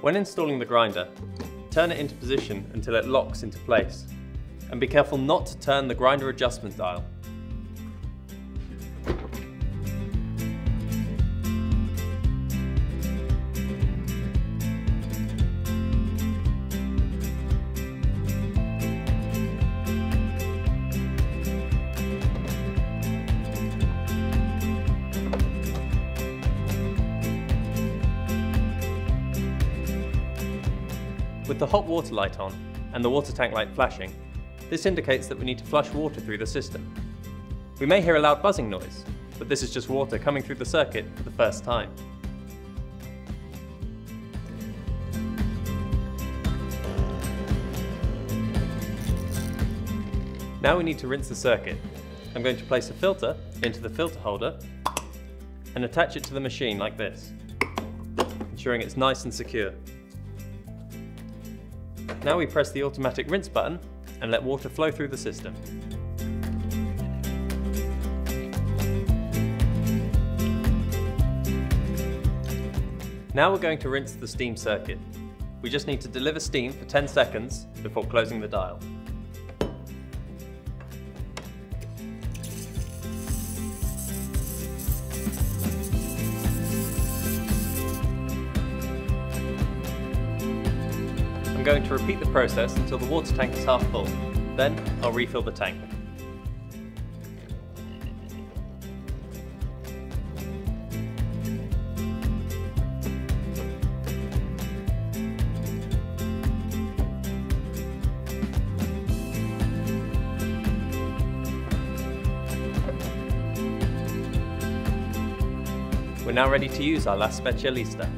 When installing the grinder, turn it into position until it locks into place. And be careful not to turn the grinder adjustment dial. With the hot water light on and the water tank light flashing, this indicates that we need to flush water through the system. We may hear a loud buzzing noise, but this is just water coming through the circuit for the first time. Now we need to rinse the circuit. I'm going to place a filter into the filter holder and attach it to the machine like this, ensuring it's nice and secure. Now we press the automatic rinse button and let water flow through the system. Now we're going to rinse the steam circuit. We just need to deliver steam for 10 seconds before closing the dial. I'm going to repeat the process until the water tank is half full. Then I'll refill the tank. We're now ready to use our La Specialista.